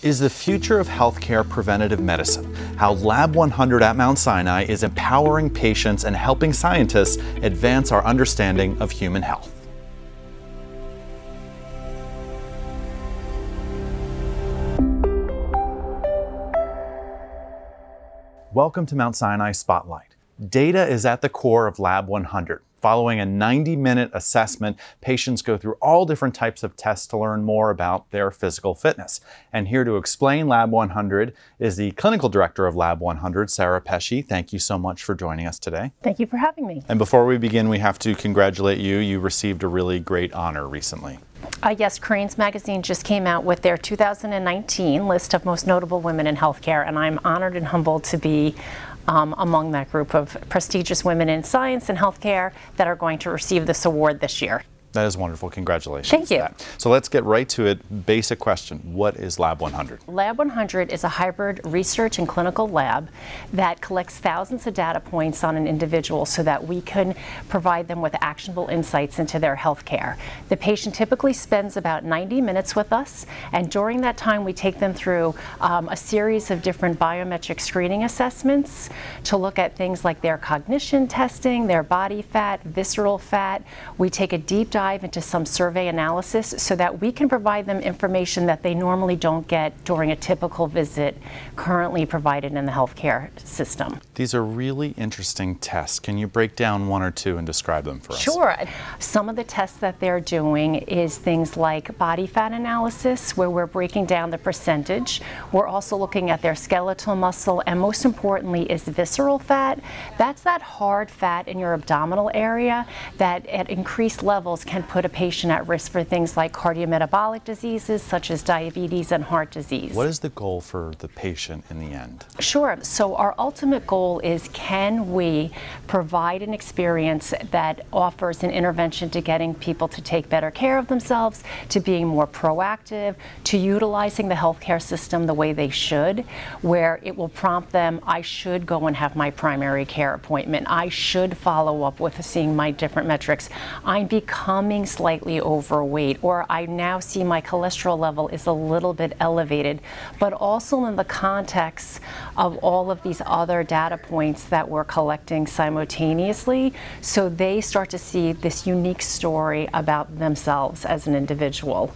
is the future of healthcare preventative medicine, how Lab 100 at Mount Sinai is empowering patients and helping scientists advance our understanding of human health. Welcome to Mount Sinai Spotlight. Data is at the core of Lab 100. Following a 90 minute assessment, patients go through all different types of tests to learn more about their physical fitness. And here to explain Lab 100 is the clinical director of Lab 100, Sarah Pesce. Thank you so much for joining us today. Thank you for having me. And before we begin, we have to congratulate you. You received a really great honor recently. Uh, yes, Crain's Magazine just came out with their 2019 list of most notable women in healthcare, and I'm honored and humbled to be um, among that group of prestigious women in science and healthcare that are going to receive this award this year. That is wonderful. Congratulations. Thank you. So let's get right to it. Basic question What is Lab 100? Lab 100 is a hybrid research and clinical lab that collects thousands of data points on an individual so that we can provide them with actionable insights into their health care. The patient typically spends about 90 minutes with us, and during that time, we take them through um, a series of different biometric screening assessments to look at things like their cognition testing, their body fat, visceral fat. We take a deep dive into some survey analysis so that we can provide them information that they normally don't get during a typical visit currently provided in the healthcare system. These are really interesting tests. Can you break down one or two and describe them for us? Sure. Some of the tests that they're doing is things like body fat analysis, where we're breaking down the percentage. We're also looking at their skeletal muscle, and most importantly, is visceral fat. That's that hard fat in your abdominal area that at increased levels can put a patient at risk for things like cardiometabolic diseases such as diabetes and heart disease. What is the goal for the patient in the end? Sure. So our ultimate goal is can we provide an experience that offers an intervention to getting people to take better care of themselves, to being more proactive, to utilizing the healthcare system the way they should, where it will prompt them, I should go and have my primary care appointment. I should follow up with seeing my different metrics. I'm becoming becoming slightly overweight, or I now see my cholesterol level is a little bit elevated, but also in the context of all of these other data points that we're collecting simultaneously, so they start to see this unique story about themselves as an individual.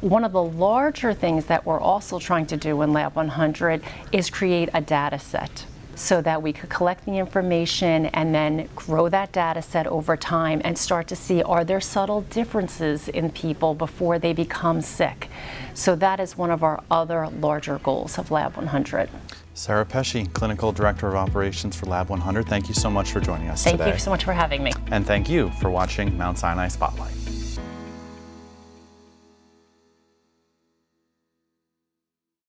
One of the larger things that we're also trying to do in Lab 100 is create a data set so that we could collect the information and then grow that data set over time and start to see are there subtle differences in people before they become sick. So that is one of our other larger goals of Lab 100. Sarah Pesce, Clinical Director of Operations for Lab 100, thank you so much for joining us thank today. Thank you so much for having me. And thank you for watching Mount Sinai Spotlight.